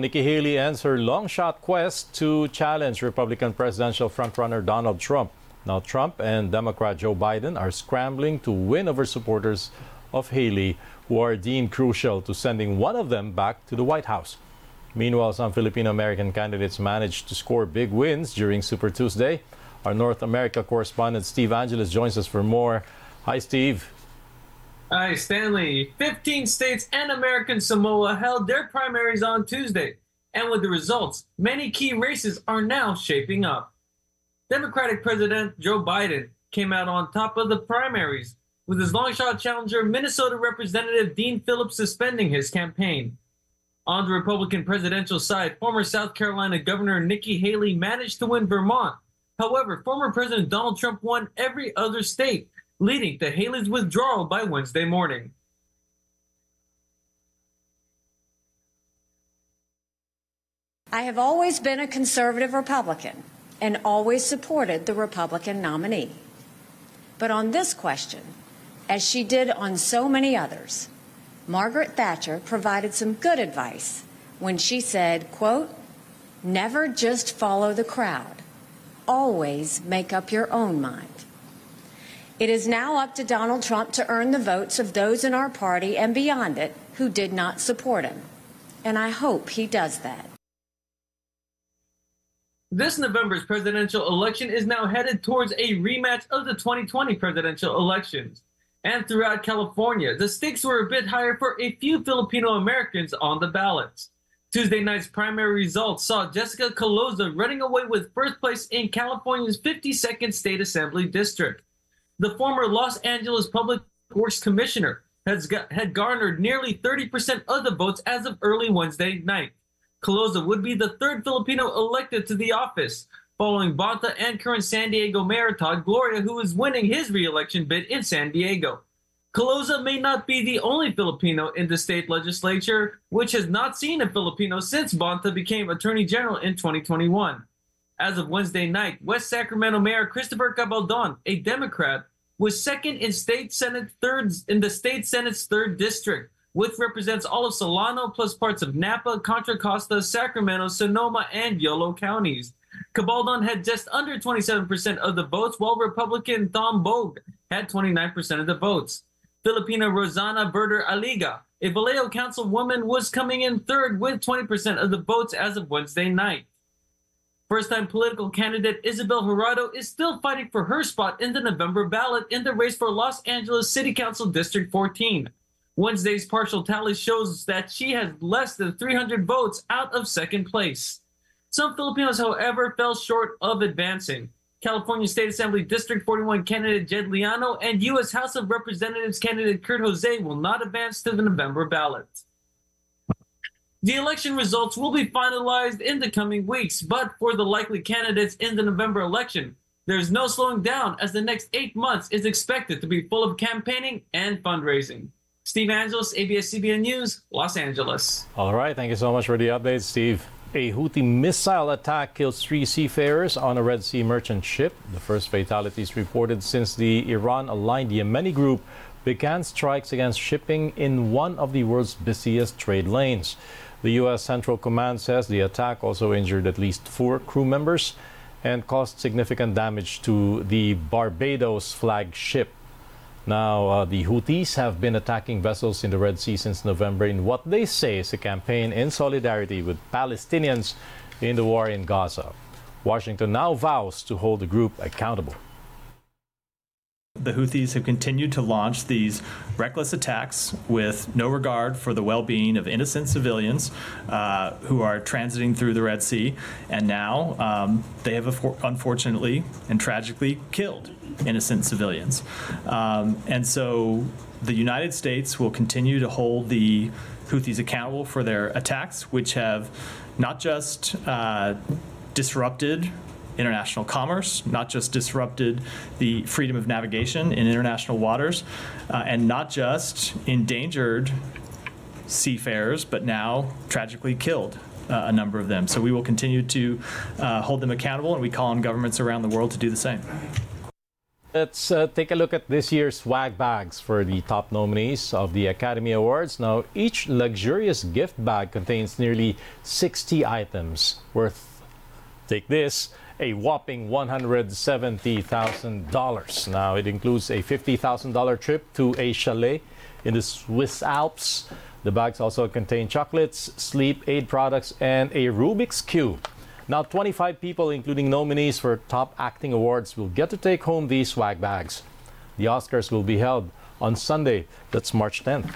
Nikki Haley ends her long shot quest to challenge Republican presidential frontrunner Donald Trump. Now, Trump and Democrat Joe Biden are scrambling to win over supporters of Haley, who are deemed crucial to sending one of them back to the White House. Meanwhile, some Filipino American candidates managed to score big wins during Super Tuesday. Our North America correspondent Steve Angeles joins us for more. Hi, Steve. Hi, Stanley. 15 states and American Samoa held their primaries on Tuesday. And with the results, many key races are now shaping up. Democratic President Joe Biden came out on top of the primaries, with his long shot challenger, Minnesota Representative Dean Phillips, suspending his campaign. On the Republican presidential side, former South Carolina Governor Nikki Haley managed to win Vermont. However, former President Donald Trump won every other state, leading to Haley's withdrawal by Wednesday morning. I have always been a conservative Republican and always supported the Republican nominee. But on this question, as she did on so many others, Margaret Thatcher provided some good advice when she said, quote, never just follow the crowd. Always make up your own mind. It is now up to Donald Trump to earn the votes of those in our party and beyond it who did not support him. And I hope he does that. This November's presidential election is now headed towards a rematch of the 2020 presidential elections. And throughout California, the stakes were a bit higher for a few Filipino Americans on the ballots. Tuesday night's primary results saw Jessica Caloza running away with first place in California's 52nd State Assembly District the former Los Angeles Public Works Commissioner has got, had garnered nearly 30% of the votes as of early Wednesday night. Caloza would be the third Filipino elected to the office, following Bonta and current San Diego Mayor Todd Gloria, who is winning his re-election bid in San Diego. Caloza may not be the only Filipino in the state legislature, which has not seen a Filipino since Bonta became Attorney General in 2021. As of Wednesday night, West Sacramento Mayor Christopher Cabaldon, a Democrat, was second in state senate thirds in the state senate's third district, which represents all of Solano plus parts of Napa, Contra Costa, Sacramento, Sonoma, and Yolo counties. Cabaldon had just under 27% of the votes, while Republican Thom Bogue had 29% of the votes. Filipino Rozzana Verder-Aliga, a Vallejo councilwoman, was coming in third with 20% of the votes as of Wednesday night. First time political candidate Isabel Jurado is still fighting for her spot in the November ballot in the race for Los Angeles City Council District 14. Wednesday's partial tally shows that she has less than 300 votes out of second place. Some Filipinos, however, fell short of advancing. California State Assembly District 41 candidate Jed Leano and U.S. House of Representatives candidate Kurt Jose will not advance to the November ballot. The election results will be finalized in the coming weeks, but for the likely candidates in the November election, there's no slowing down as the next eight months is expected to be full of campaigning and fundraising. Steve Angeles, ABS-CBN News, Los Angeles. All right, thank you so much for the update, Steve. A Houthi missile attack kills three seafarers on a Red Sea merchant ship. The first fatalities reported since the Iran-aligned Yemeni group began strikes against shipping in one of the world's busiest trade lanes. The U.S. Central Command says the attack also injured at least four crew members and caused significant damage to the Barbados flagship. Now, uh, the Houthis have been attacking vessels in the Red Sea since November in what they say is a campaign in solidarity with Palestinians in the war in Gaza. Washington now vows to hold the group accountable the Houthis have continued to launch these reckless attacks with no regard for the well being of innocent civilians uh, who are transiting through the Red Sea. And now um, they have unfortunately and tragically killed innocent civilians. Um, and so the United States will continue to hold the Houthis accountable for their attacks, which have not just uh, disrupted international commerce, not just disrupted the freedom of navigation in international waters, uh, and not just endangered seafarers, but now tragically killed uh, a number of them. So we will continue to uh, hold them accountable, and we call on governments around the world to do the same. Let's uh, take a look at this year's swag bags for the top nominees of the Academy Awards. Now, each luxurious gift bag contains nearly 60 items worth, take this, a whopping $170,000. Now, it includes a $50,000 trip to a chalet in the Swiss Alps. The bags also contain chocolates, sleep aid products, and a Rubik's Cube. Now, 25 people, including nominees for top acting awards, will get to take home these swag bags. The Oscars will be held on Sunday, that's March 10th.